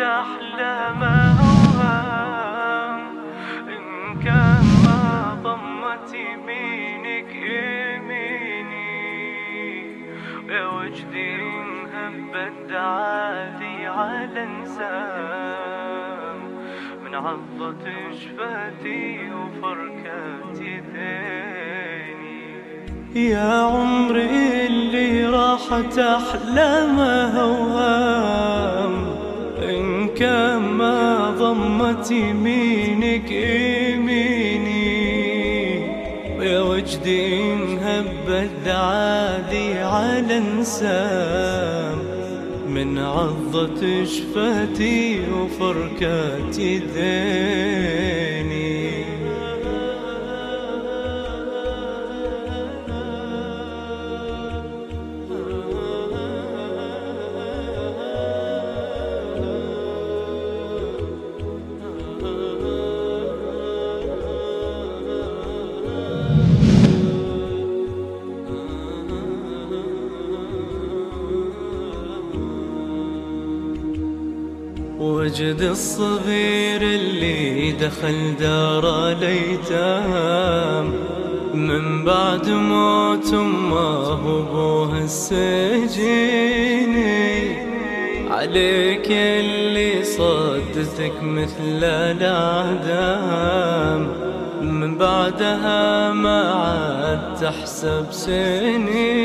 أحلام أوهام إن كان ما ضمت يمينك يميني. يا وجدي إن هبت دعالي على انسام من عضة شفتي وفركاتي ثاني. يا عمري اللي راحت أحلام هوام إن كان ما ضمت يمينك يميني يا وجدي إن هبت دعادي على انسام من عضة شفتي وفركاتي ذيني وجد الصغير اللي دخل دار الايتام من بعد موت امه وابوه السجيني عليك اللي صدتك مثل الأعدام. من بعدها ما عاد تحسب سنين.